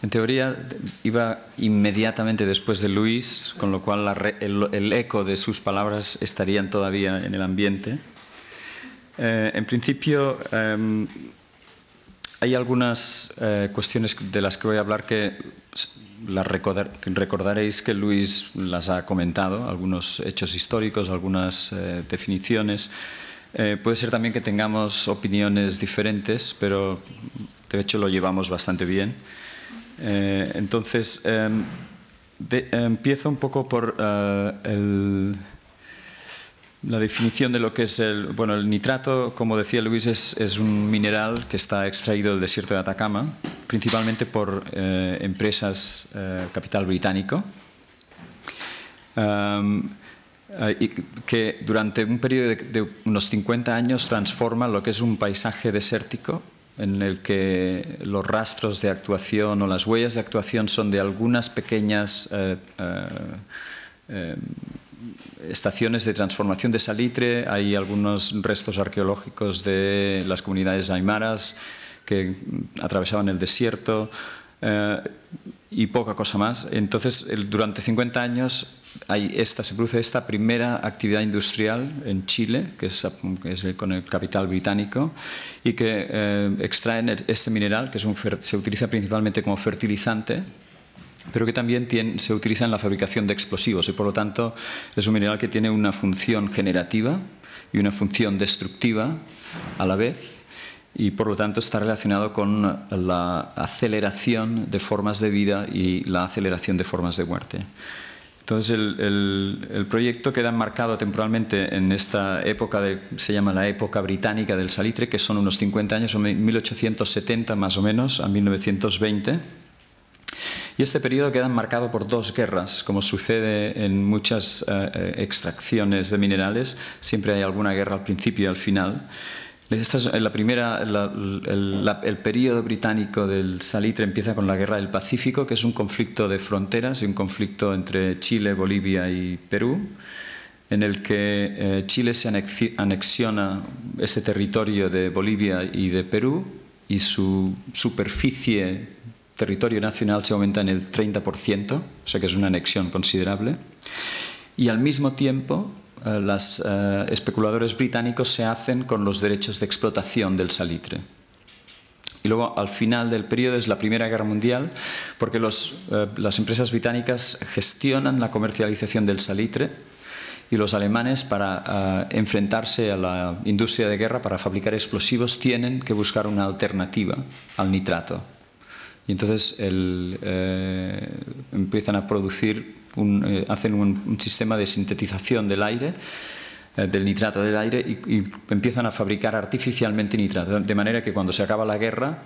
En teoría iba inmediatamente después de Luis, con lo cual el, eco de sus palabras estarían todavía en el ambiente. Eh, en principio, em, hay algunas eh, cuestiones de las que voy a hablar que las recordaréis que Luis las ha comentado, algunos hechos históricos, algunas eh, definiciones. puede ser también que tengamos opiniones diferentes, pero de hecho lo llevamos bastante bien. Eh, entonces, em, empiezo un poco por eh, la definición de lo que es el... Bueno, el nitrato, como decía Luis, es, un mineral que está extraído del desierto de Atacama, principalmente por eh, empresas capital británico, em, que durante un periodo de, de unos 50 años transforma lo que es un paisaje desértico en el que los rastros de actuación o las huellas de actuación son de algunas pequeñas eh, eh, eh, estaciones de transformación de salitre, hay algunos restos arqueológicos de las comunidades aymaras que atravesaban el desierto y poca cosa más. Entonces, durante 50 años hay esta, se produce esta primera actividad industrial en Chile, que es, con el capital británico, y que eh, extraen este mineral, que es un, se utiliza principalmente como fertilizante, pero que también tiene, se utiliza en la fabricación de explosivos y por lo tanto es un mineral que tiene una función generativa y una función destructiva a la vez y por lo tanto está relacionado con la aceleración de formas de vida y la aceleración de formas de muerte. Entonces el, proyecto queda enmarcado temporalmente en esta época, de, se llama la época británica del salitre, que son unos 50 años, son 1870 más o menos a 1920. Y este periodo queda enmarcado por dos guerras, como sucede en muchas eh, eh, extracciones de minerales, siempre hay alguna guerra al principio y al final. Esta es la primera, el, periodo británico del salitre empieza con la Guerra del Pacífico, que es un conflicto de fronteras y un conflicto entre Chile, Bolivia y Perú, en el que eh, Chile se anexiona ese territorio de Bolivia y de Perú y su superficie, territorio nacional, se aumenta en el 30%, o sea que es una anexión considerable. Y al mismo tiempo, eh, los eh, especuladores británicos se hacen con los derechos de explotación del salitre. Y luego, al final del periodo, es la Primera Guerra Mundial, porque eh, las empresas británicas gestionan la comercialización del salitre y los alemanes, para enfrentarse a la industria de guerra, para fabricar explosivos, tienen que buscar una alternativa al nitrato. Y entonces empiezan a producir eh, hacen un, sistema de sintetización del aire, eh, del nitrato del aire, y, empiezan a fabricar artificialmente nitrato. De manera que cuando se acaba la guerra,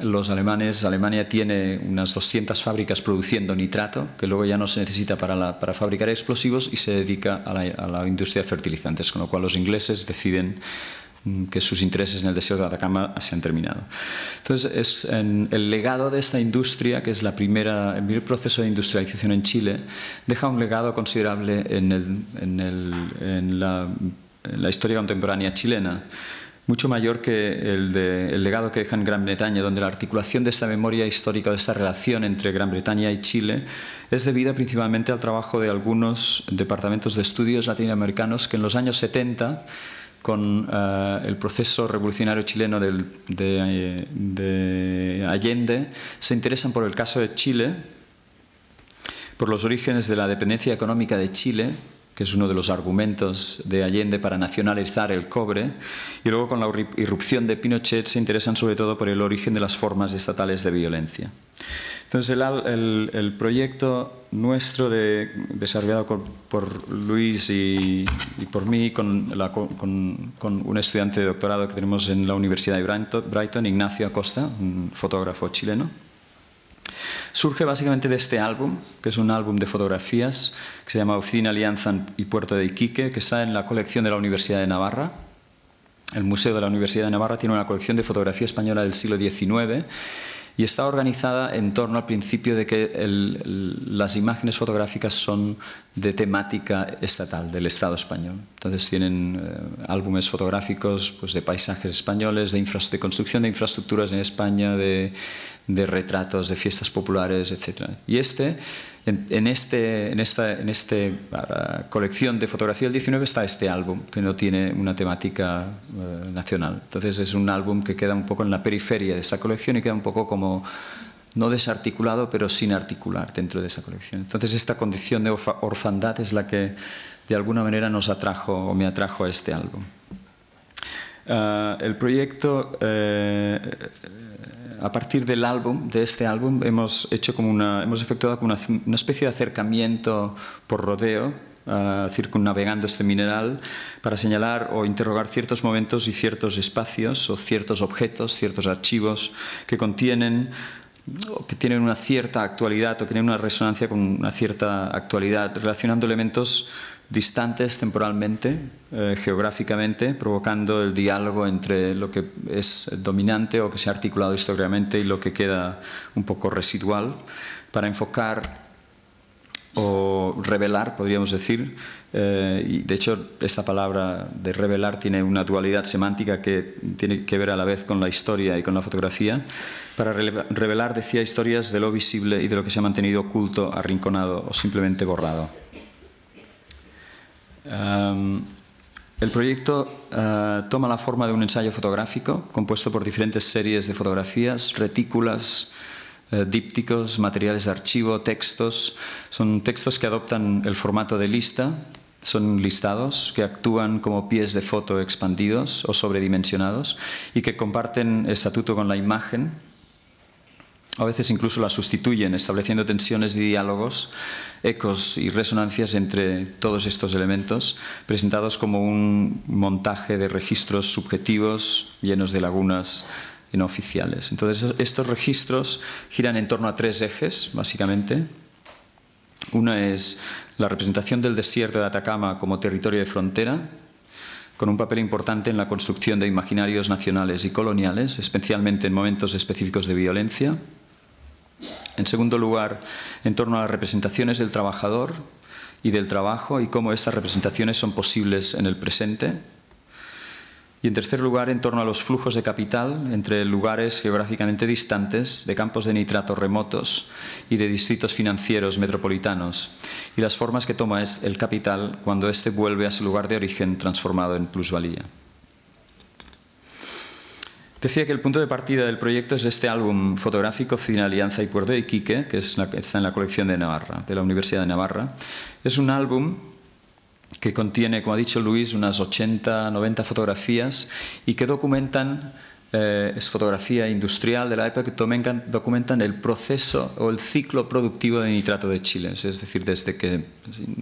los alemanes, Alemania tiene unas 200 fábricas produciendo nitrato, que luego ya no se necesita para, para fabricar explosivos y se dedica a la, a la industria de fertilizantes, con lo cual los ingleses deciden que sus intereses en el desierto de Atacama se han terminado. Entonces, es el legado de esta industria, que es la primera, el primer proceso de industrialización en Chile, deja un legado considerable en, la, historia contemporánea chilena, mucho mayor que el, el legado que deja en Gran Bretaña, donde la articulación de esta memoria histórica, de esta relación entre Gran Bretaña y Chile, es debida principalmente al trabajo de algunos departamentos de estudios latinoamericanos que en los años 70 con eh, el proceso revolucionario chileno de, Allende, se interesan por el caso de Chile, por los orígenes de la dependencia económica de Chile, que es uno de los argumentos de Allende para nacionalizar el cobre, y luego con la irrupción de Pinochet se interesan sobre todo por el origen de las formas estatales de violencia. Entonces el, proyecto nuestro de, desarrollado por, Luis y, por mí con, un estudiante de doctorado que tenemos en la Universidad de Brighton, Ignacio Acosta, un fotógrafo chileno, surge básicamente de este álbum, que es un álbum de fotografías que se llama Oficina Alianza y Puerto de Iquique, que está en la colección de la Universidad de Navarra. El Museo de la Universidad de Navarra tiene una colección de fotografía española del siglo XIX y está organizada en torno al principio de que las imágenes fotográficas son de temática estatal, del Estado español. Entonces tienen eh, álbumes fotográficos pues, de paisajes españoles, de, de, construcción de infraestructuras en España, de, de retratos de fiestas populares, etc. Y este, en, este, en esta en este, colección de fotografía del 19 está este álbum, que no tiene una temática eh, nacional. Entonces es un álbum que queda un poco en la periferia de esta colección y queda un poco como no desarticulado, pero sin articular dentro de esa colección. Entonces esta condición de orfandad es la que de alguna manera nos atrajo o me atrajo a este álbum. Ah, el proyecto, eh, a partir del álbum, de este álbum, hemos, hecho como una, hemos efectuado como una, especie de acercamiento por rodeo, uh, circunnavegando este mineral, para señalar o interrogar ciertos momentos y ciertos espacios o ciertos objetos, ciertos archivos que contienen o que tienen una cierta actualidad o que tienen una resonancia con una cierta actualidad, relacionando elementos distantes temporalmente, eh, geográficamente, provocando el diálogo entre lo que es dominante o que se ha articulado históricamente y lo que queda un poco residual, para enfocar o revelar, podríamos decir, eh, y de hecho esta palabra de revelar tiene una dualidad semántica que tiene que ver a la vez con la historia y con la fotografía, para revelar, decía, historias de lo visible y de lo que se ha mantenido oculto, arrinconado o simplemente borrado el proyecto eh, toma la forma de un ensayo fotográfico compuesto por diferentes series de fotografías, retículas, eh, dípticos, materiales de archivo, textos. Son textos que adoptan el formato de lista, son listados que actúan como pies de foto expandidos o sobredimensionados y que comparten estatuto con la imagen a veces incluso la sustituyen, estableciendo tensiones y diálogos, ecos y resonancias entre todos estos elementos, presentados como un montaje de registros subjetivos llenos de lagunas no oficiales. Entonces, estos registros giran en torno a tres ejes, básicamente. Una es la representación del desierto de Atacama como territorio de frontera, con un papel importante en la construcción de imaginarios nacionales y coloniales, especialmente en momentos específicos de violencia. En segundo lugar, en torno a las representaciones del trabajador y del trabajo y cómo estas representaciones son posibles en el presente. Y en tercer lugar, en torno a los flujos de capital entre lugares geográficamente distantes, de campos de nitrato remotos y de distritos financieros metropolitanos, y las formas que toma el capital cuando éste vuelve a su lugar de origen transformado en plusvalía. Decía que el punto de partida del proyecto es este álbum fotográfico Cine Alianza y Puerto de Iquique, que es está en la colección de Navarra, de la Universidad de Navarra. Es un álbum que contiene, como ha dicho Luis, unas 80, 90 fotografías y que documentan eh, es fotografía industrial de la época que documentan el proceso o el ciclo productivo de nitrato de Chile, es decir, desde que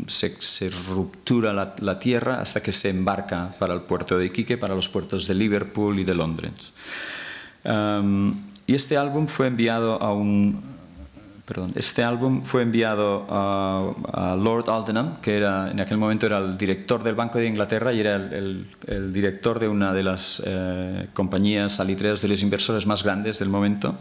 se, ruptura la, tierra hasta que se embarca para el puerto de Iquique, para los puertos de Liverpool y de Londres. y este álbum fue enviado a un, este álbum fue enviado a, Lord Aldenham, que era, en aquel momento era el director del Banco de Inglaterra y era el, director de una de las eh, compañías salitreras de los inversores más grandes del momento.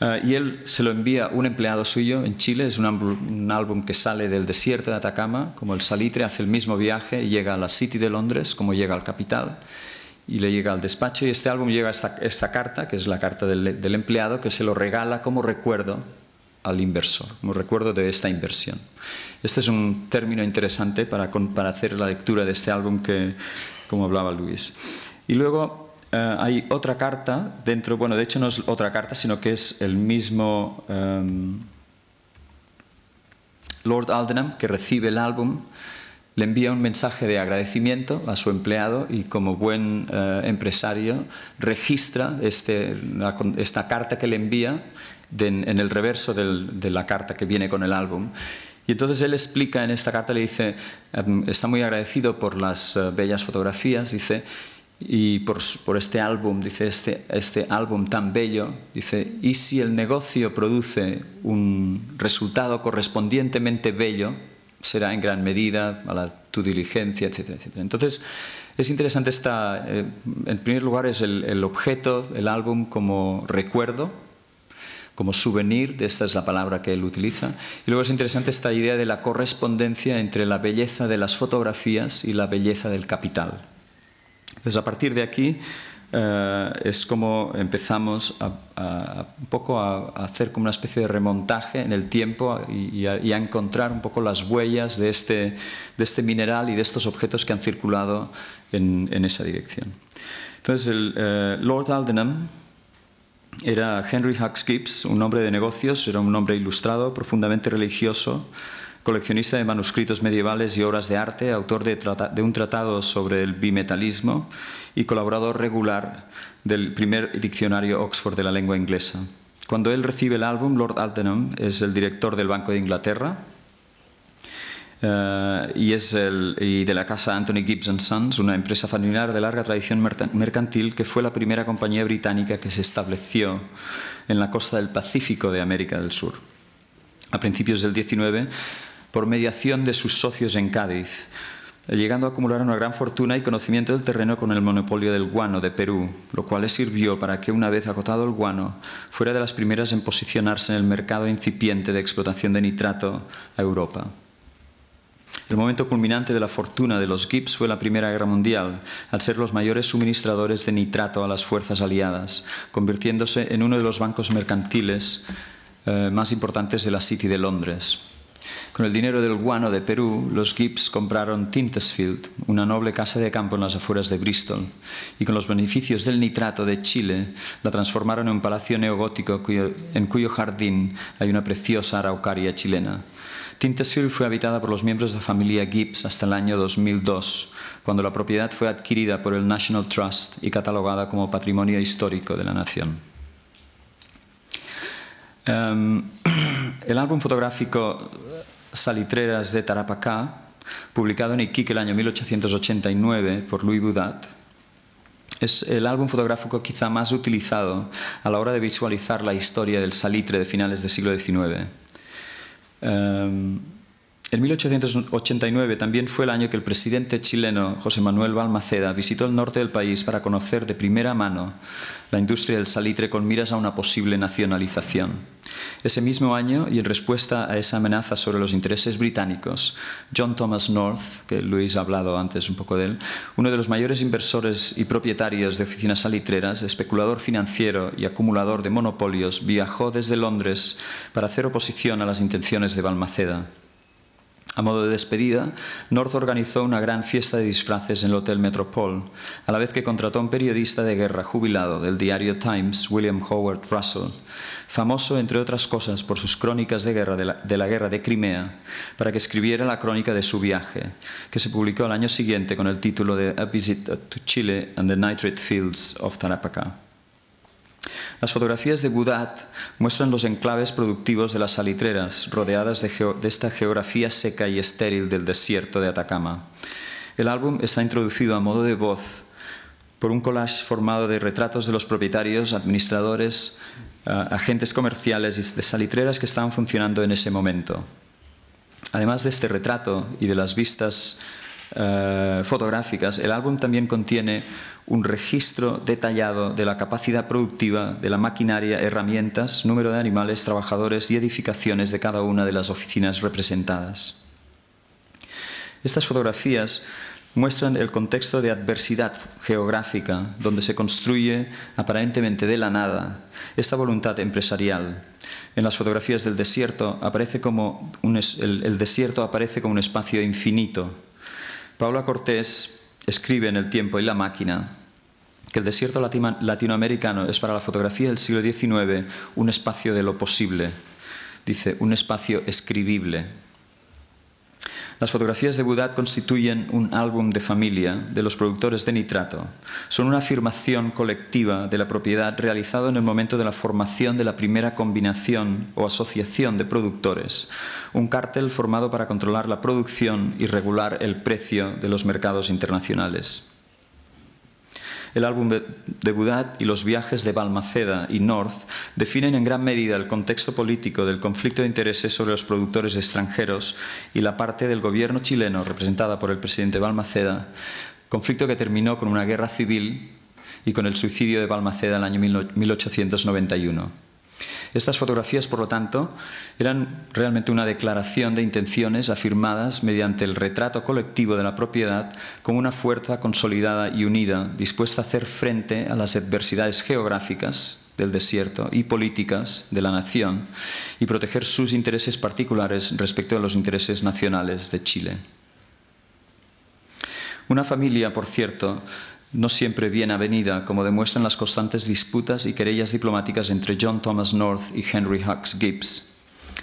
Eh, y él se lo envía un empleado suyo en Chile, es un, álbum que sale del desierto de Atacama, como el salitre hace el mismo viaje y llega a la City de Londres, como llega al capital y le llega al despacho. Y este álbum llega esta, esta carta, que es la carta del, del, empleado, que se lo regala como recuerdo al inversor, como recuerdo de esta inversión. Este es un término interesante para, para hacer la lectura de este álbum que, como hablaba Luis. Y luego eh, hay otra carta dentro, bueno, de hecho no es otra carta, sino que es el mismo em, Lord Aldenham que recibe el álbum, le envía un mensaje de agradecimiento a su empleado y como buen eh, empresario registra este, esta carta que le envía en el reverso de la carta que viene con el álbum. Y entonces él explica en esta carta, le dice, em, está muy agradecido por las eh, bellas fotografías, dice, y por, por, este álbum, dice, este, este álbum tan bello, dice, y si el negocio produce un resultado correspondientemente bello, será en gran medida a la, tu diligencia, etcétera, etcétera. Entonces, es interesante esta, eh, en primer lugar, es el, el objeto, el álbum como recuerdo, como souvenir, esta es la palabra que él utiliza. Y luego es interesante esta idea de la correspondencia entre la belleza de las fotografías y la belleza del capital. Entonces, a partir de aquí, eh, es como empezamos a, un poco a, hacer como una especie de remontaje en el tiempo y, a, encontrar un poco las huellas de este, de este mineral y de estos objetos que han circulado en, esa dirección. Entonces, eh, Lord Aldenham era Henry Hux Gibbs, un hombre de negocios, era un hombre ilustrado, profundamente religioso, coleccionista de manuscritos medievales y obras de arte, autor de, un tratado sobre el bimetalismo y colaborador regular del primer diccionario Oxford de la lengua inglesa. Cuando él recibe el álbum, Lord Aldenham es el director del Banco de Inglaterra eh, y es de la casa Anthony Gibbs Sons, una empresa familiar de larga tradición mercantil que fue la primera compañía británica que se estableció en la costa del Pacífico de América del Sur. A principios del 19 por mediación de sus socios en Cádiz, llegando a acumular una gran fortuna y conocimiento del terreno con el monopolio del guano de Perú, lo cual le sirvió para que, una vez acotado el guano, fuera de las primeras en posicionarse en el mercado incipiente de explotación de nitrato a Europa. El momento culminante de la fortuna de los Gibbs fue la Primera Guerra Mundial, al ser los mayores suministradores de nitrato a las fuerzas aliadas, convirtiéndose en uno de los bancos mercantiles eh, más importantes de la City de Londres. Con el dinero del guano de Perú, los Gibbs compraron Tintesfield, una noble casa de campo en las afueras de Bristol, y con los beneficios del nitrato de Chile la transformaron en un palacio neogótico en cuyo jardín hay una preciosa araucaria chilena. Tintesfield fue habitada por los miembros de la familia Gibbs hasta el año 2002, cuando la propiedad fue adquirida por el National Trust y catalogada como Patrimonio Histórico de la Nación. Em, el álbum fotográfico Salitreras de Tarapacá, publicado en Iquique el año 1889 por Louis Boudat, es el álbum fotográfico quizá más utilizado a la hora de visualizar la historia del salitre de finales del siglo XIX. Um, En 1889 también fue el año que el presidente chileno José Manuel Balmaceda visitó el norte del país para conocer de primera mano la industria del salitre con miras a una posible nacionalización. Ese mismo año, y en respuesta a esa amenaza sobre los intereses británicos, John Thomas North, que Luis ha hablado antes un poco de él, uno de los mayores inversores y propietarios de oficinas salitreras, especulador financiero y acumulador de monopolios, viajó desde Londres para hacer oposición a las intenciones de Balmaceda. A modo de despedida, North organizó una gran fiesta de disfraces en el Hotel Metropole, a la vez que contrató a un periodista de guerra jubilado del diario Times, William Howard Russell, famoso, entre otras cosas, por sus crónicas de guerra de la, guerra de Crimea, para que escribiera la crónica de su viaje, que se publicó al año siguiente con el título de A Visit to Chile and the Nitrate Fields of Tarapacá. Las fotografías de Budat muestran los enclaves productivos de las salitreras, rodeadas de, esta geografía seca y estéril del desierto de Atacama. El álbum está introducido a modo de voz por un collage formado de retratos de los propietarios, administradores, eh, agentes comerciales y de salitreras que estaban funcionando en ese momento. Además de este retrato y de las vistas eh, fotográficas, el álbum también contiene un registro detallado de la capacidad productiva, de la maquinaria, herramientas, número de animales, trabajadores y edificaciones de cada una de las oficinas representadas. Estas fotografías muestran el contexto de adversidad geográfica donde se construye aparentemente de la nada esta voluntad empresarial. En las fotografías del desierto aparece como el desierto aparece como un espacio infinito Paula Cortés escribe en El tiempo y la máquina que el desierto latinoamericano es para la fotografía del siglo XIX un espacio de lo posible, dice, un espacio escribible, las fotografías de Budat constituyen un álbum de familia de los productores de nitrato. Son una afirmación colectiva de la propiedad realizada en el momento de la formación de la primera combinación o asociación de productores, un cártel formado para controlar la producción y regular el precio de los mercados internacionales. El álbum de Budat y los viajes de Balmaceda y North definen en gran medida el contexto político del conflicto de intereses sobre los productores extranjeros y la parte del gobierno chileno representada por el presidente Balmaceda, conflicto que terminó con una guerra civil y con el suicidio de Balmaceda en el año 1891. Estas fotografías, por lo tanto, eran realmente una declaración de intenciones afirmadas mediante el retrato colectivo de la propiedad como una fuerza consolidada y unida, dispuesta a hacer frente a las adversidades geográficas del desierto y políticas de la nación y proteger sus intereses particulares respecto a los intereses nacionales de Chile. Una familia, por cierto, no siempre bien avenida, como demuestran las constantes disputas y querellas diplomáticas entre John Thomas North y Henry Hux Gibbs.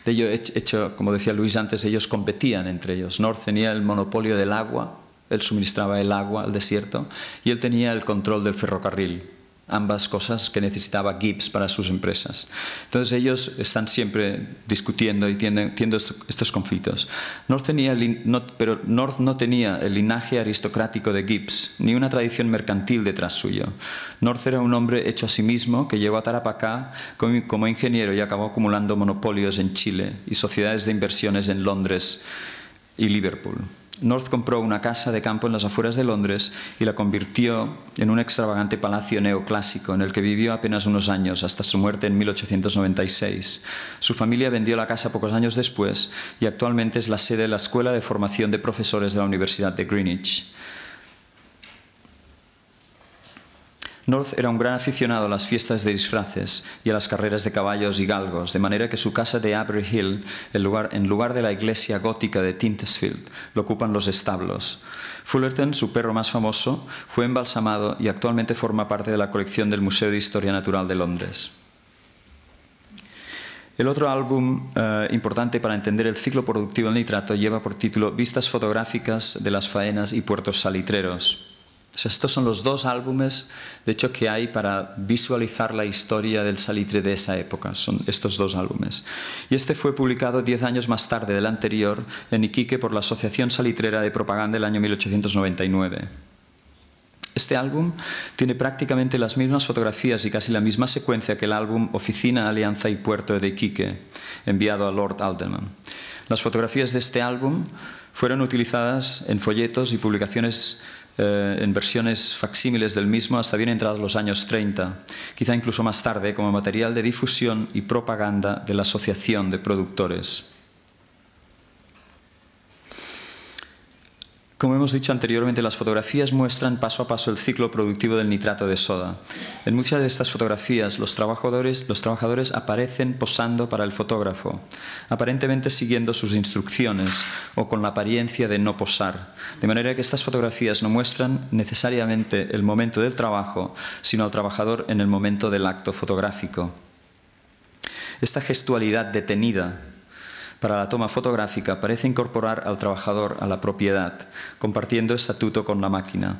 De ello, hecho, como decía Luis antes, ellos competían entre ellos. North tenía el monopolio del agua, él suministraba el agua al desierto, y él tenía el control del ferrocarril ambas cosas que necesitaba Gibbs para sus empresas. Entonces ellos están siempre discutiendo y tienen, estos conflictos. North tenía, pero North no tenía el linaje aristocrático de Gibbs, ni una tradición mercantil detrás suyo. North era un hombre hecho a sí mismo que llegó a Tarapacá como ingeniero y acabó acumulando monopolios en Chile y sociedades de inversiones en Londres y Liverpool. North compró una casa de campo en las afueras de Londres y la convirtió en un extravagante palacio neoclásico en el que vivió apenas unos años hasta su muerte en 1896. Su familia vendió la casa pocos años después y actualmente es la sede de la Escuela de Formación de Profesores de la Universidad de Greenwich. North era un gran aficionado a las fiestas de disfraces y a las carreras de caballos y galgos, de manera que su casa de Abbey Hill, en lugar de la iglesia gótica de Tintesfield, lo ocupan los establos. Fullerton, su perro más famoso, fue embalsamado y actualmente forma parte de la colección del Museo de Historia Natural de Londres. El otro álbum eh, importante para entender el ciclo productivo del nitrato lleva por título Vistas fotográficas de las faenas y puertos salitreros estos son los dos álbumes, de hecho, que hay para visualizar la historia del salitre de esa época. Son estos dos álbumes. Y este fue publicado diez años más tarde del anterior en Iquique por la Asociación Salitrera de Propaganda del año 1899. Este álbum tiene prácticamente las mismas fotografías y casi la misma secuencia que el álbum Oficina, Alianza y Puerto de Iquique, enviado a Lord Alderman. Las fotografías de este álbum fueron utilizadas en folletos y publicaciones eh, en versiones facsímiles del mismo hasta bien entrados los años 30, quizá incluso más tarde como material de difusión y propaganda de la Asociación de Productores. Como hemos dicho anteriormente, las fotografías muestran paso a paso el ciclo productivo del nitrato de soda. En muchas de estas fotografías, los trabajadores, los trabajadores aparecen posando para el fotógrafo, aparentemente siguiendo sus instrucciones o con la apariencia de no posar. De manera que estas fotografías no muestran necesariamente el momento del trabajo, sino al trabajador en el momento del acto fotográfico. Esta gestualidad detenida para la toma fotográfica parece incorporar al trabajador a la propiedad, compartiendo estatuto con la máquina.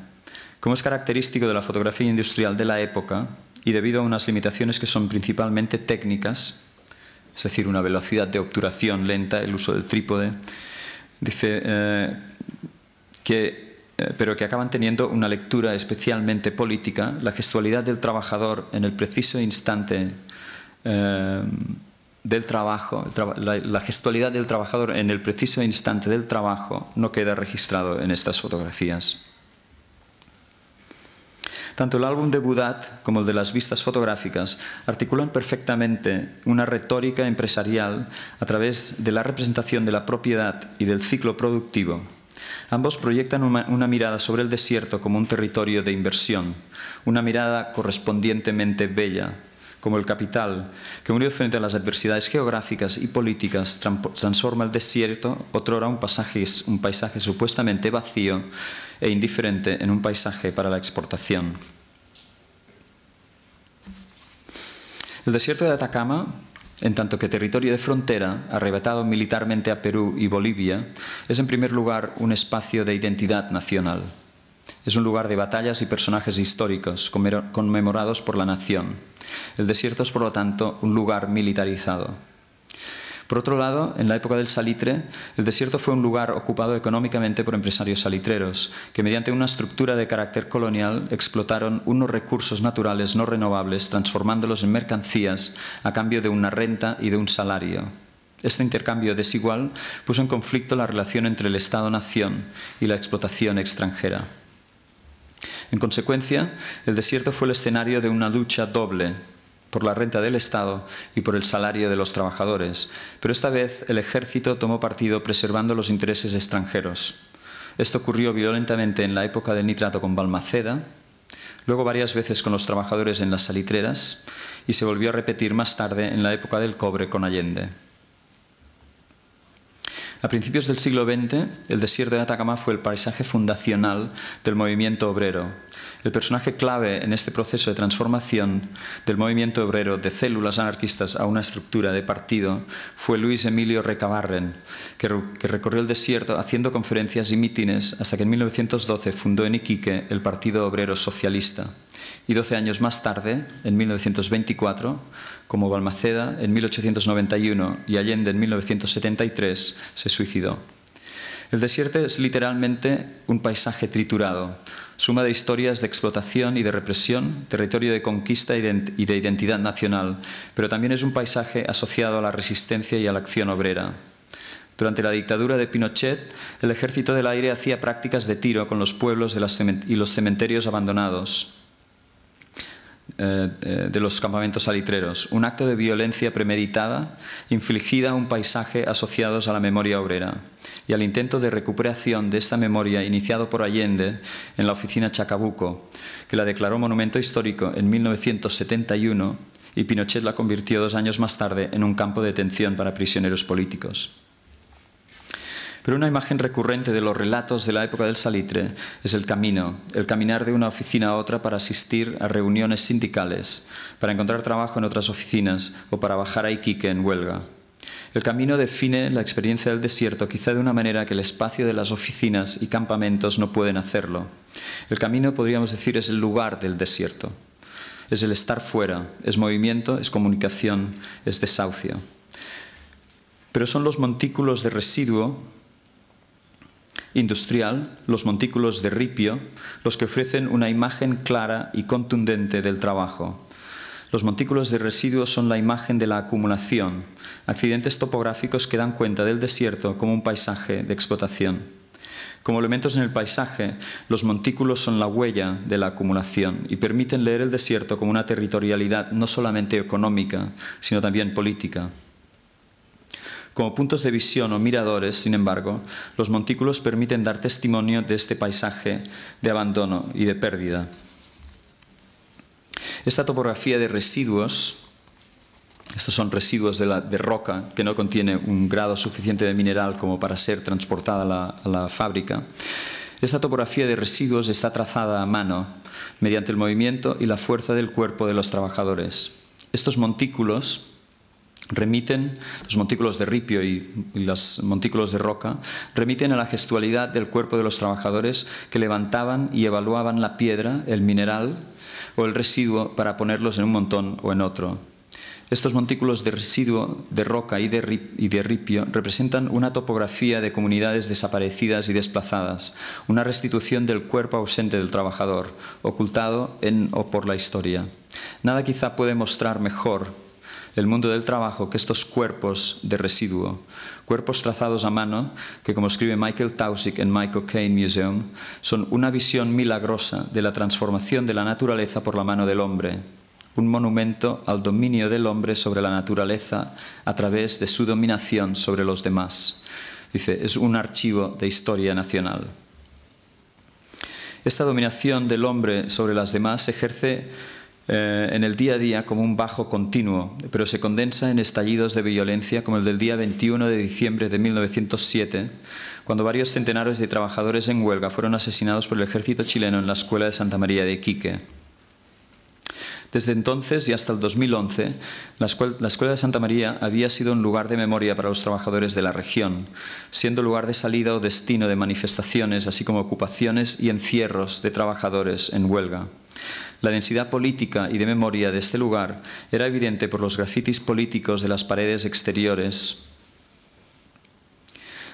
Como es característico de la fotografía industrial de la época, y debido a unas limitaciones que son principalmente técnicas, es decir, una velocidad de obturación lenta, el uso del trípode, dice eh, que eh, pero que acaban teniendo una lectura especialmente política, la gestualidad del trabajador en el preciso instante eh, del trabajo, la, gestualidad del trabajador en el preciso instante del trabajo no queda registrado en estas fotografías. Tanto el álbum de Budat como el de las vistas fotográficas articulan perfectamente una retórica empresarial a través de la representación de la propiedad y del ciclo productivo. Ambos proyectan una mirada sobre el desierto como un territorio de inversión, una mirada correspondientemente bella, como el capital, que unido frente a las adversidades geográficas y políticas transforma el desierto, otrora un, un paisaje supuestamente vacío e indiferente en un paisaje para la exportación. El desierto de Atacama, en tanto que territorio de frontera, arrebatado militarmente a Perú y Bolivia, es en primer lugar un espacio de identidad nacional. Es un lugar de batallas y personajes históricos conmemorados por la nación el desierto es, por lo tanto, un lugar militarizado. Por otro lado, en la época del salitre, el desierto fue un lugar ocupado económicamente por empresarios salitreros, que mediante una estructura de carácter colonial explotaron unos recursos naturales no renovables, transformándolos en mercancías a cambio de una renta y de un salario. Este intercambio desigual puso en conflicto la relación entre el Estado-nación y la explotación extranjera. En consecuencia, el desierto fue el escenario de una lucha doble por la renta del Estado y por el salario de los trabajadores, pero esta vez el ejército tomó partido preservando los intereses extranjeros. Esto ocurrió violentamente en la época del nitrato con Balmaceda, luego varias veces con los trabajadores en las salitreras y se volvió a repetir más tarde en la época del cobre con Allende. A principios del siglo XX, el desierto de Atacama fue el paisaje fundacional del movimiento obrero. El personaje clave en este proceso de transformación del movimiento obrero de células anarquistas a una estructura de partido fue Luis Emilio Recabarren, que, recorrió el desierto haciendo conferencias y mítines hasta que en 1912 fundó en Iquique el Partido Obrero Socialista y 12 años más tarde, en 1924, como Balmaceda en 1891 y Allende en 1973, se suicidó. El desierto es literalmente un paisaje triturado, suma de historias de explotación y de represión, territorio de conquista y de identidad nacional, pero también es un paisaje asociado a la resistencia y a la acción obrera. Durante la dictadura de Pinochet, el ejército del aire hacía prácticas de tiro con los pueblos y los cementerios abandonados. Eh, eh, de los campamentos salitreros, un acto de violencia premeditada infligida a un paisaje asociados a la memoria obrera y al intento de recuperación de esta memoria iniciado por Allende en la oficina Chacabuco, que la declaró monumento histórico en 1971 y Pinochet la convirtió dos años más tarde en un campo de detención para prisioneros políticos. Pero una imagen recurrente de los relatos de la época del salitre es el camino, el caminar de una oficina a otra para asistir a reuniones sindicales, para encontrar trabajo en otras oficinas o para bajar a Iquique en huelga. El camino define la experiencia del desierto quizá de una manera que el espacio de las oficinas y campamentos no pueden hacerlo. El camino, podríamos decir, es el lugar del desierto. Es el estar fuera, es movimiento, es comunicación, es desahucio. Pero son los montículos de residuo industrial, los montículos de ripio, los que ofrecen una imagen clara y contundente del trabajo. Los montículos de residuos son la imagen de la acumulación, accidentes topográficos que dan cuenta del desierto como un paisaje de explotación. Como elementos en el paisaje, los montículos son la huella de la acumulación y permiten leer el desierto como una territorialidad no solamente económica, sino también política. Como puntos de visión o miradores, sin embargo, los montículos permiten dar testimonio de este paisaje de abandono y de pérdida. Esta topografía de residuos, estos son residuos de, roca que no contiene un grado suficiente de mineral como para ser transportada a la fábrica, esta topografía de residuos está trazada a mano mediante el movimiento y la fuerza del cuerpo de los trabajadores. Estos montículos remiten, los montículos de ripio y, los montículos de roca, remiten a la gestualidad del cuerpo de los trabajadores que levantaban y evaluaban la piedra, el mineral o el residuo para ponerlos en un montón o en otro. Estos montículos de residuo de roca y de, ripio representan una topografía de comunidades desaparecidas y desplazadas, una restitución del cuerpo ausente del trabajador, ocultado en o por la historia. Nada quizá puede mostrar mejor el mundo del trabajo que estos cuerpos de residuo, cuerpos trazados a mano, que como escribe Michael Tausig en Michael Caine Museum, son una visión milagrosa de la transformación de la naturaleza por la mano del hombre, un monumento al dominio del hombre sobre la naturaleza a través de su dominación sobre los demás. Dice, es un archivo de historia nacional. Esta dominación del hombre sobre las demás se ejerce eh, en el día a día como un bajo continuo, pero se condensa en estallidos de violencia como el del día 21 de diciembre de 1907, cuando varios centenares de trabajadores en huelga fueron asesinados por el ejército chileno en la escuela de Santa María de Iquique. Desde entonces y hasta el 2011, la escuela, la escuela, de Santa María había sido un lugar de memoria para los trabajadores de la región, siendo lugar de salida o destino de manifestaciones, así como ocupaciones y encierros de trabajadores en huelga. La densidad política y de memoria de este lugar era evidente por los grafitis políticos de las paredes exteriores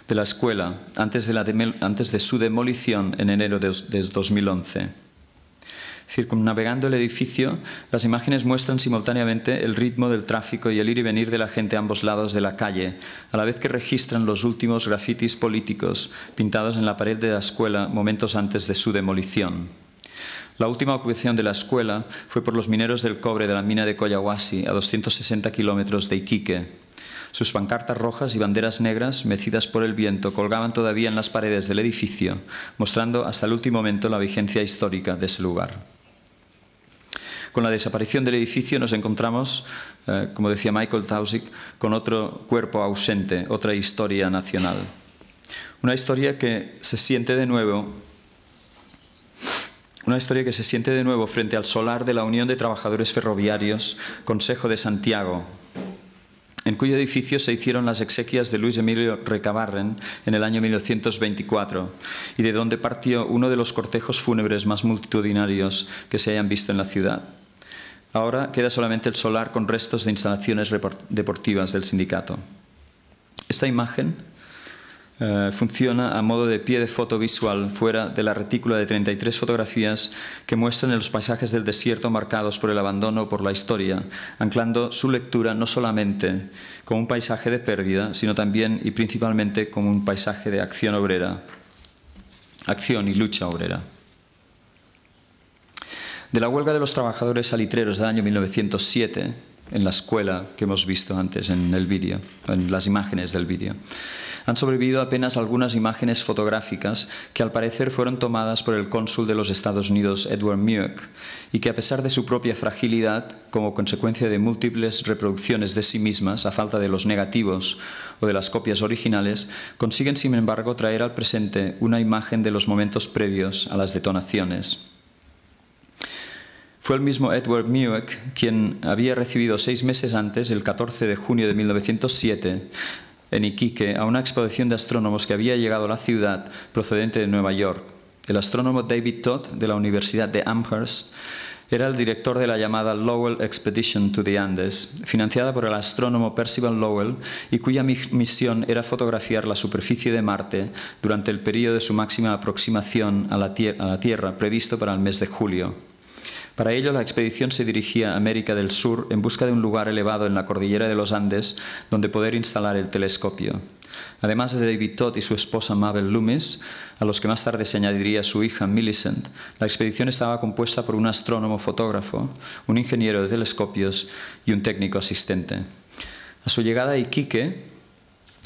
de la escuela antes de, su demolición en enero de, 2011. Circunnavegando el edificio, las imágenes muestran simultáneamente el ritmo del tráfico y el ir y venir de la gente a ambos lados de la calle, a la vez que registran los últimos grafitis políticos pintados en la pared de la escuela momentos antes de su demolición. La última ocupación de la escuela fue por los mineros del cobre de la mina de Coyahuasi, a 260 kilómetros de Iquique. Sus pancartas rojas y banderas negras, mecidas por el viento, colgaban todavía en las paredes del edificio, mostrando hasta el último momento la vigencia histórica de ese lugar. Con la desaparición del edificio nos encontramos, eh, como decía Michael Tausig, con otro cuerpo ausente, otra historia nacional. Una historia que se siente de nuevo una historia que se siente de nuevo frente al solar de la Unión de Trabajadores Ferroviarios, Consejo de Santiago, en cuyo edificio se hicieron las exequias de Luis Emilio Recabarren en el año 1924 y de donde partió uno de los cortejos fúnebres más multitudinarios que se hayan visto en la ciudad. Ahora queda solamente el solar con restos de instalaciones deportivas del sindicato. Esta imagen eh, funciona a modo de pie de foto visual fuera de la retícula de 33 fotografías que muestran los paisajes del desierto marcados por el abandono o por la historia, anclando su lectura no solamente como un paisaje de pérdida, sino también y principalmente como un paisaje de acción obrera, acción y lucha obrera. De la huelga de los trabajadores salitreros del año 1907, en la escuela que hemos visto antes en el vídeo, en las imágenes del vídeo, han sobrevivido apenas algunas imágenes fotográficas que al parecer fueron tomadas por el cónsul de los Estados Unidos, Edward Mueck, y que a pesar de su propia fragilidad, como consecuencia de múltiples reproducciones de sí mismas a falta de los negativos o de las copias originales, consiguen sin embargo traer al presente una imagen de los momentos previos a las detonaciones. Fue el mismo Edward Mueck quien había recibido seis meses antes, el 14 de junio de 1907, en Iquique a una expedición de astrónomos que había llegado a la ciudad procedente de Nueva York. El astrónomo David Todd de la Universidad de Amherst era el director de la llamada Lowell Expedition to the Andes, financiada por el astrónomo Percival Lowell y cuya misión era fotografiar la superficie de Marte durante el periodo de su máxima aproximación a la, a la Tierra previsto para el mes de julio. Para ello, la expedición se dirigía a América del Sur en busca de un lugar elevado en la cordillera de los Andes donde poder instalar el telescopio. Además de David Todd y su esposa Mabel Loomis, a los que más tarde se añadiría su hija Millicent, la expedición estaba compuesta por un astrónomo fotógrafo, un ingeniero de telescopios y un técnico asistente. A su llegada a Iquique,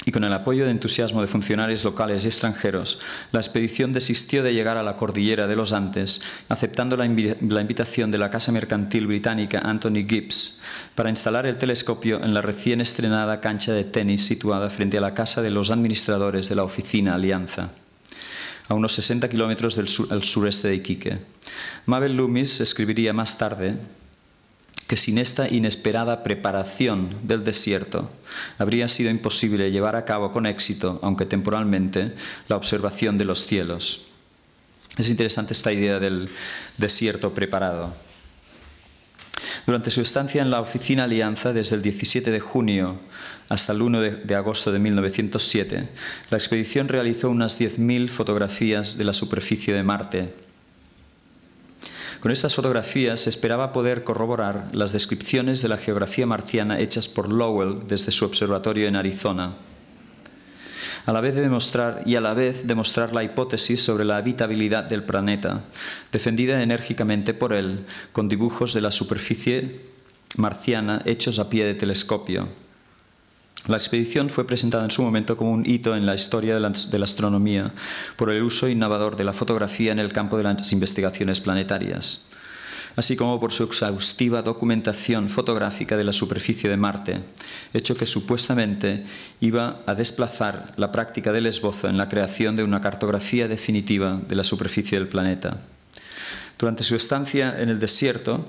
y con el apoyo de entusiasmo de funcionarios locales y extranjeros, la expedición desistió de llegar a la cordillera de los Andes, aceptando la, invitación de la casa mercantil británica Anthony Gibbs para instalar el telescopio en la recién estrenada cancha de tenis situada frente a la casa de los administradores de la oficina Alianza a unos 60 kilómetros al sureste de Iquique. Mabel Loomis escribiría más tarde que sin esta inesperada preparación del desierto habría sido imposible llevar a cabo con éxito, aunque temporalmente, la observación de los cielos. Es interesante esta idea del desierto preparado. Durante su estancia en la oficina Alianza, desde el 17 de junio hasta el 1 de, agosto de 1907, la expedición realizó unas 10.000 fotografías de la superficie de Marte, con estas fotografías se esperaba poder corroborar las descripciones de la geografía marciana hechas por Lowell desde su observatorio en Arizona. A la vez de demostrar y a la vez demostrar la hipótesis sobre la habitabilidad del planeta, defendida enérgicamente por él con dibujos de la superficie marciana hechos a pie de telescopio. La expedición fue presentada en su momento como un hito en la historia de la, astronomía por el uso innovador de la fotografía en el campo de las investigaciones planetarias, así como por su exhaustiva documentación fotográfica de la superficie de Marte, hecho que supuestamente iba a desplazar la práctica del esbozo en la creación de una cartografía definitiva de la superficie del planeta. Durante su estancia en el desierto,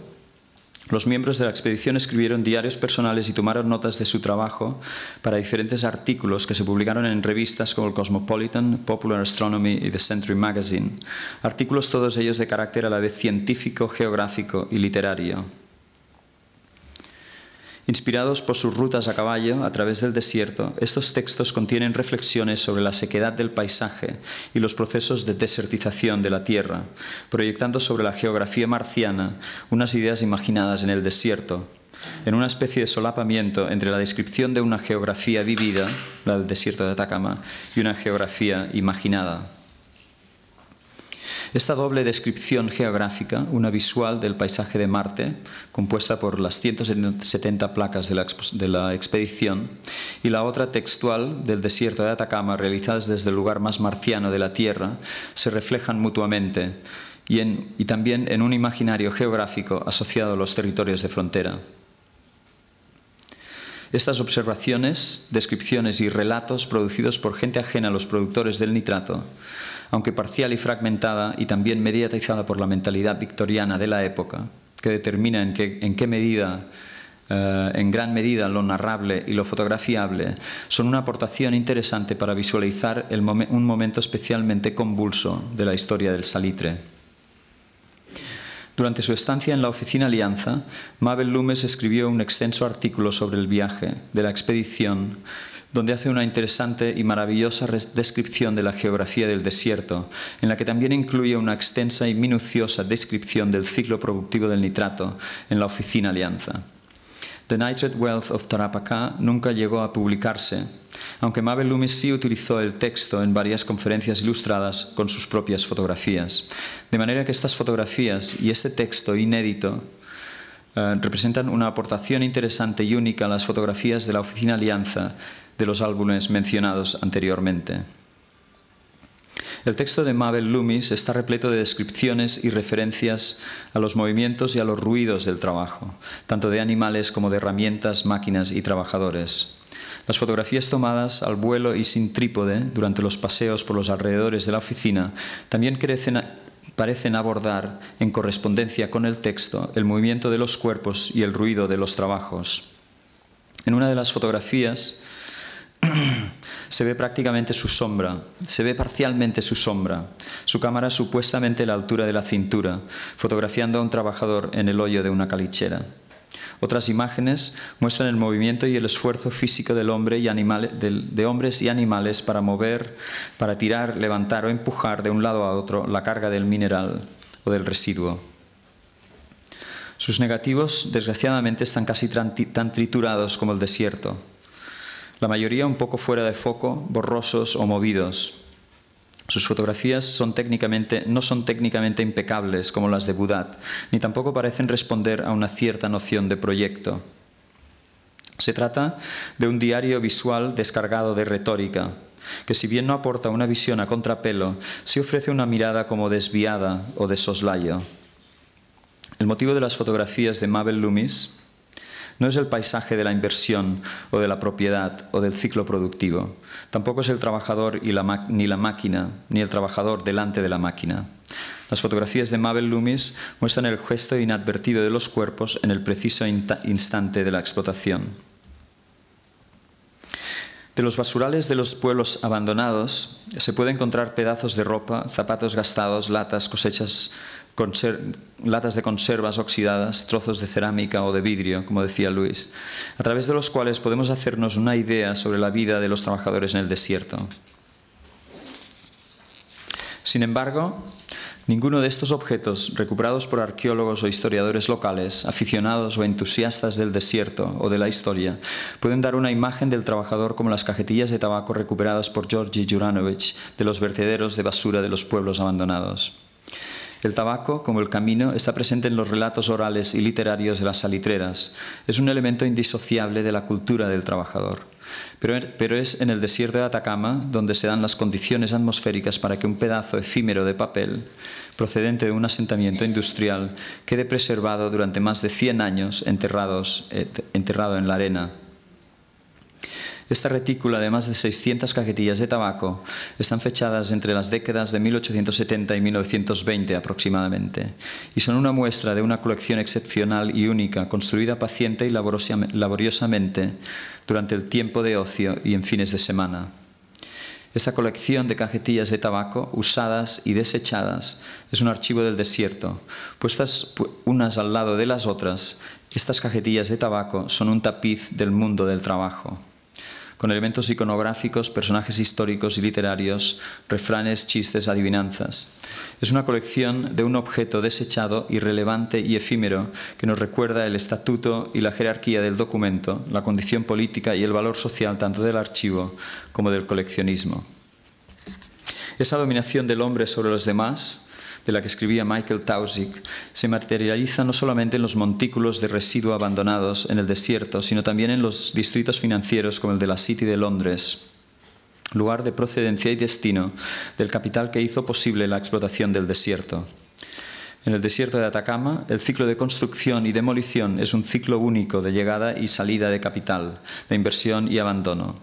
los miembros de la expedición escribieron diarios personales y tomaron notas de su trabajo para diferentes artículos que se publicaron en revistas como el Cosmopolitan, Popular Astronomy y The Century Magazine, artículos todos ellos de carácter a la vez científico, geográfico y literario. Inspirados por sus rutas a caballo a través del desierto, estos textos contienen reflexiones sobre la sequedad del paisaje y los procesos de desertización de la Tierra, proyectando sobre la geografía marciana unas ideas imaginadas en el desierto, en una especie de solapamiento entre la descripción de una geografía vivida, la del desierto de Atacama, y una geografía imaginada. Esta doble descripción geográfica, una visual del paisaje de Marte, compuesta por las 170 placas de la, expedición, y la otra textual del desierto de Atacama, realizadas desde el lugar más marciano de la Tierra, se reflejan mutuamente y, y también en un imaginario geográfico asociado a los territorios de frontera. Estas observaciones, descripciones y relatos producidos por gente ajena a los productores del nitrato, aunque parcial y fragmentada y también mediatizada por la mentalidad victoriana de la época, que determina en qué, medida eh, en gran medida lo narrable y lo fotografiable, son una aportación interesante para visualizar un momento especialmente convulso de la historia del salitre. Durante su estancia en la oficina Alianza, Mabel Lumes escribió un extenso artículo sobre el viaje de la expedición, donde hace una interesante y maravillosa descripción de la geografía del desierto, en la que también incluye una extensa y minuciosa descripción del ciclo productivo del nitrato en la oficina Alianza. The Nitrate Wealth of Tarapacá nunca llegó a publicarse, aunque Mabel Loomis sí utilizó el texto en varias conferencias ilustradas con sus propias fotografías. De manera que estas fotografías y ese texto inédito eh, representan una aportación interesante y única a las fotografías de la Oficina Alianza de los álbumes mencionados anteriormente. El texto de Mabel Loomis está repleto de descripciones y referencias a los movimientos y a los ruidos del trabajo, tanto de animales como de herramientas, máquinas y trabajadores. Las fotografías tomadas al vuelo y sin trípode durante los paseos por los alrededores de la oficina también parecen abordar, en correspondencia con el texto, el movimiento de los cuerpos y el ruido de los trabajos. En una de las fotografías se ve prácticamente su sombra, se ve parcialmente su sombra, su cámara supuestamente a la altura de la cintura, fotografiando a un trabajador en el hoyo de una calichera. Otras imágenes muestran el movimiento y el esfuerzo físico del hombre y de, hombres y animales para mover, para tirar, levantar o empujar de un lado a otro la carga del mineral o del residuo. Sus negativos, desgraciadamente, están casi tan triturados como el desierto. La mayoría un poco fuera de foco, borrosos o movidos. Sus fotografías no son técnicamente impecables como las de Budat, ni tampoco parecen responder a una cierta noción de proyecto. Se trata de un diario visual descargado de retórica, que si bien no aporta una visión a contrapelo, sí ofrece una mirada como desviada o de soslayo. El motivo de las fotografías de Mabel Loomis no es el paisaje de la inversión o de la propiedad o del ciclo productivo. Tampoco es el trabajador ni la máquina, ni el trabajador delante de la máquina. Las fotografías de Mabel Loomis muestran el gesto inadvertido de los cuerpos en el preciso instante de la explotación. De los basurales de los pueblos abandonados se puede encontrar pedazos de ropa, zapatos gastados, latas, cosechas latas de conservas oxidadas, trozos de cerámica o de vidrio, como decía Luis, a través de los cuales podemos hacernos una idea sobre la vida de los trabajadores en el desierto. Sin embargo, ninguno de estos objetos, recuperados por arqueólogos o historiadores locales, aficionados o entusiastas del desierto o de la historia, pueden dar una imagen del trabajador como las cajetillas de tabaco recuperadas por Georgi Juranovic de los vertederos de basura de los pueblos abandonados. El tabaco, como el camino, está presente en los relatos orales y literarios de las salitreras. Es un elemento indisociable de la cultura del trabajador. Pero, es en el desierto de Atacama donde se dan las condiciones atmosféricas para que un pedazo efímero de papel, procedente de un asentamiento industrial, quede preservado durante más de 100 años eh, enterrado en la arena esta retícula de más de 600 cajetillas de tabaco están fechadas entre las décadas de 1870 y 1920 aproximadamente y son una muestra de una colección excepcional y única construida paciente y laboriosamente durante el tiempo de ocio y en fines de semana. Esa colección de cajetillas de tabaco usadas y desechadas es un archivo del desierto. Puestas unas al lado de las otras, estas cajetillas de tabaco son un tapiz del mundo del trabajo con elementos iconográficos, personajes históricos y literarios, refranes, chistes, adivinanzas. Es una colección de un objeto desechado, irrelevante y efímero que nos recuerda el estatuto y la jerarquía del documento, la condición política y el valor social tanto del archivo como del coleccionismo. Esa dominación del hombre sobre los demás de la que escribía Michael Taussig, se materializa no solamente en los montículos de residuo abandonados en el desierto, sino también en los distritos financieros como el de la City de Londres, lugar de procedencia y destino del capital que hizo posible la explotación del desierto. En el desierto de Atacama, el ciclo de construcción y demolición es un ciclo único de llegada y salida de capital, de inversión y abandono.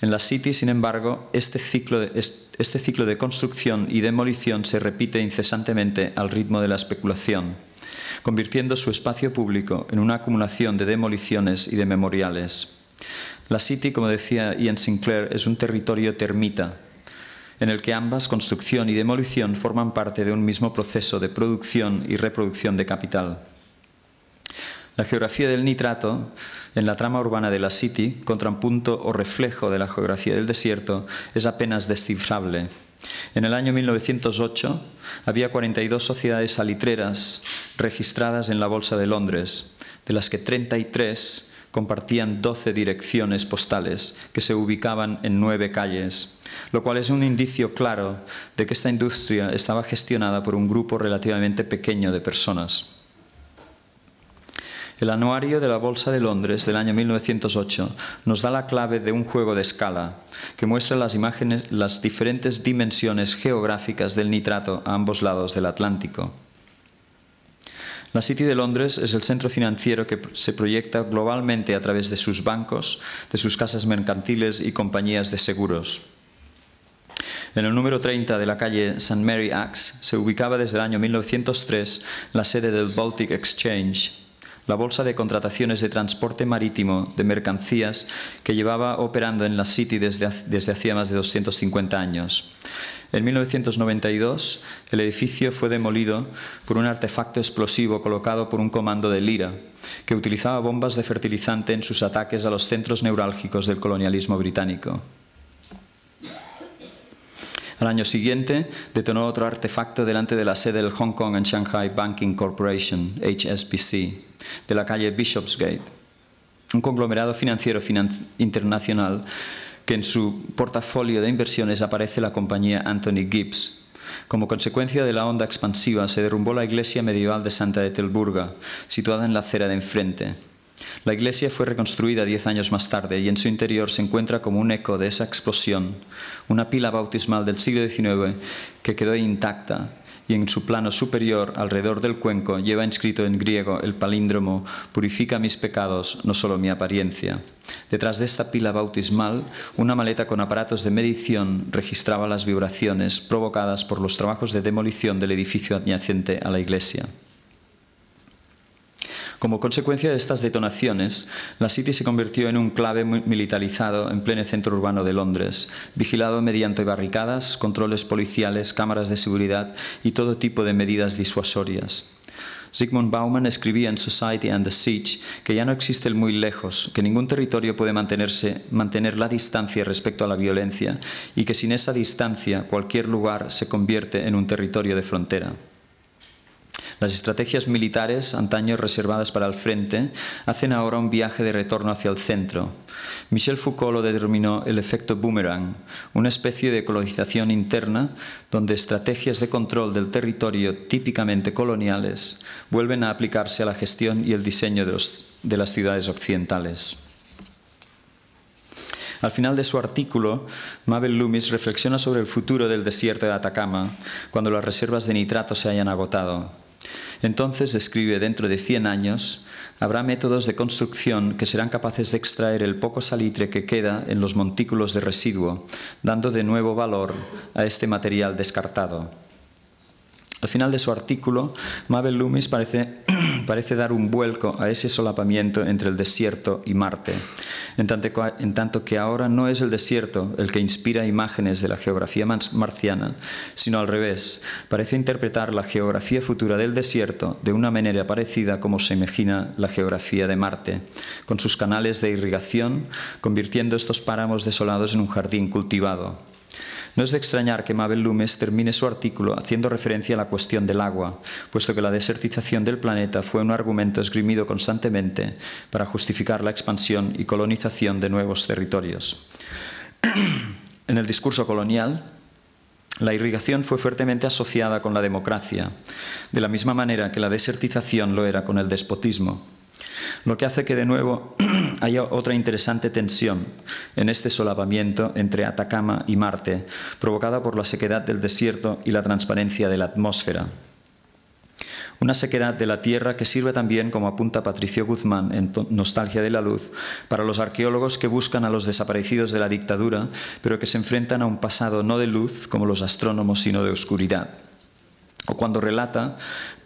En la City, sin embargo, este ciclo, de, este ciclo de construcción y demolición se repite incesantemente al ritmo de la especulación, convirtiendo su espacio público en una acumulación de demoliciones y de memoriales. La City, como decía Ian Sinclair, es un territorio termita, en el que ambas, construcción y demolición, forman parte de un mismo proceso de producción y reproducción de capital. La geografía del nitrato en la trama urbana de la City, contrapunto o reflejo de la geografía del desierto, es apenas descifrable. En el año 1908 había 42 sociedades salitreras registradas en la Bolsa de Londres, de las que 33 compartían 12 direcciones postales que se ubicaban en nueve calles, lo cual es un indicio claro de que esta industria estaba gestionada por un grupo relativamente pequeño de personas. El anuario de la Bolsa de Londres del año 1908 nos da la clave de un juego de escala que muestra las imágenes, las diferentes dimensiones geográficas del nitrato a ambos lados del Atlántico. La City de Londres es el centro financiero que se proyecta globalmente a través de sus bancos, de sus casas mercantiles y compañías de seguros. En el número 30 de la calle St. Mary Axe se ubicaba desde el año 1903 la sede del Baltic Exchange, la bolsa de contrataciones de transporte marítimo de mercancías que llevaba operando en la City desde, desde hacía más de 250 años. En 1992, el edificio fue demolido por un artefacto explosivo colocado por un comando de Lira, que utilizaba bombas de fertilizante en sus ataques a los centros neurálgicos del colonialismo británico. Al año siguiente, detonó otro artefacto delante de la sede del Hong Kong and Shanghai Banking Corporation, HSBC, de la calle Bishopsgate, un conglomerado financiero internacional que en su portafolio de inversiones aparece la compañía Anthony Gibbs. Como consecuencia de la onda expansiva se derrumbó la iglesia medieval de Santa Etelburga, situada en la acera de enfrente. La iglesia fue reconstruida diez años más tarde y en su interior se encuentra como un eco de esa explosión, una pila bautismal del siglo XIX que quedó intacta y en su plano superior, alrededor del cuenco, lleva inscrito en griego el palíndromo Purifica mis pecados, no solo mi apariencia. Detrás de esta pila bautismal, una maleta con aparatos de medición registraba las vibraciones provocadas por los trabajos de demolición del edificio adyacente a la iglesia. Como consecuencia de estas detonaciones, la City se convirtió en un clave militarizado en pleno centro urbano de Londres, vigilado mediante barricadas, controles policiales, cámaras de seguridad y todo tipo de medidas disuasorias. Sigmund Bauman escribía en Society and the Siege que ya no existe el muy lejos, que ningún territorio puede mantenerse, mantener la distancia respecto a la violencia y que sin esa distancia cualquier lugar se convierte en un territorio de frontera. Las estrategias militares, antaño reservadas para el frente, hacen ahora un viaje de retorno hacia el centro. Michel Foucault lo determinó el efecto boomerang, una especie de colonización interna donde estrategias de control del territorio típicamente coloniales vuelven a aplicarse a la gestión y el diseño de, de las ciudades occidentales. Al final de su artículo, Mabel Loomis reflexiona sobre el futuro del desierto de Atacama cuando las reservas de nitrato se hayan agotado. Entonces, escribe, dentro de 100 años, habrá métodos de construcción que serán capaces de extraer el poco salitre que queda en los montículos de residuo, dando de nuevo valor a este material descartado. Al final de su artículo, Mabel Loomis parece, parece, dar un vuelco a ese solapamiento entre el desierto y Marte, en tanto, en tanto, que ahora no es el desierto el que inspira imágenes de la geografía marciana, sino al revés, parece interpretar la geografía futura del desierto de una manera parecida como se imagina la geografía de Marte, con sus canales de irrigación, convirtiendo estos páramos desolados en un jardín cultivado. No es de extrañar que Mabel Loomis termine su artículo haciendo referencia a la cuestión del agua, puesto que la desertización del planeta fue un argumento esgrimido constantemente para justificar la expansión y colonización de nuevos territorios. En el discurso colonial, La irrigación fue fuertemente asociada con la democracia, de la misma manera que la desertización lo era con el despotismo, lo que hace que de nuevo haya otra interesante tensión en este solapamiento entre Atacama y Marte, provocada por la sequedad del desierto y la transparencia de la atmósfera. Una sequedad de la tierra que sirve también, como apunta Patricio Guzmán en Nostalgia de la Luz, para los arqueólogos que buscan a los desaparecidos de la dictadura, pero que se enfrentan a un pasado no de luz, como los astrónomos, sino de oscuridad. O cuando relata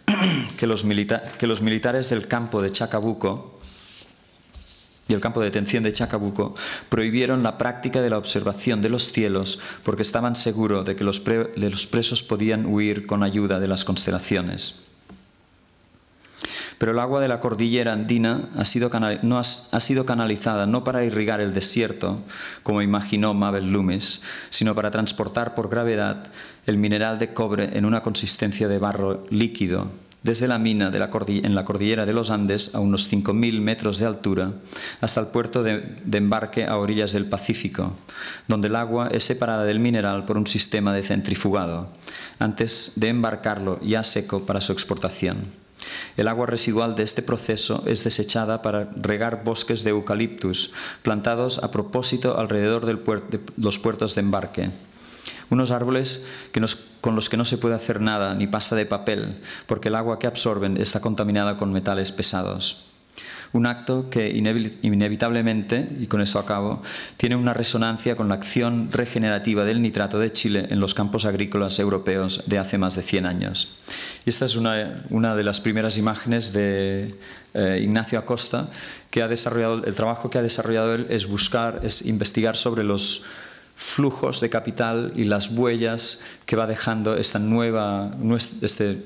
que los, militares del campo de Chacabuco y el campo de detención de Chacabuco prohibieron la práctica de la observación de los cielos porque estaban seguros de que los presos podían huir con ayuda de las constelaciones pero el agua de la cordillera andina ha sido, no ha, sido canalizada no para irrigar el desierto, como imaginó Mabel Loomis, sino para transportar por gravedad el mineral de cobre en una consistencia de barro líquido desde la mina en la cordillera de los Andes a unos 5.000 metros de altura hasta el puerto de, de, embarque a orillas del Pacífico, donde el agua es separada del mineral por un sistema de centrifugado, antes de embarcarlo ya seco para su exportación. El agua residual de este proceso es desechada para regar bosques de eucaliptus plantados a propósito alrededor de los puertos de embarque. Unos árboles con los que no se puede hacer nada, ni pasta de papel, porque el agua que absorben está contaminada con metales pesados. Un acto que inevitablemente, y con eso acabo, tiene una resonancia con la acción regenerativa del nitrato de Chile en los campos agrícolas europeos de hace más de 100 años. Y esta es una, de las primeras imágenes de eh, Ignacio Acosta, que ha desarrollado, el trabajo que ha desarrollado él es buscar, es investigar sobre los flujos de capital y las huellas que va dejando esta nueva, este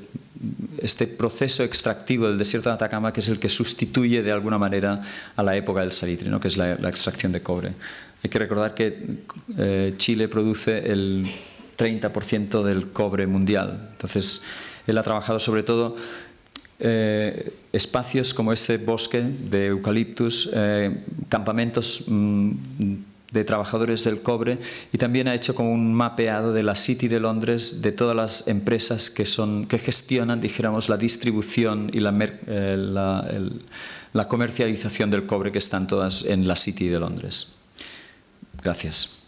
este proceso extractivo del desierto de Atacama, que es el que sustituye de alguna manera a la época del salitre, ¿no? que es la, extracción de cobre. Hay que recordar que eh, Chile produce el 30% del cobre mundial. Entonces, él ha trabajado sobre todo eh, espacios como este bosque de eucaliptus, eh, campamentos mm, de trabajadores del cobre y también ha hecho como un mapeado de la City de Londres de todas las empresas que, son, que gestionan, dijéramos, la distribución y la, eh, la comercialización del cobre que están todas en la City de Londres. Gracias.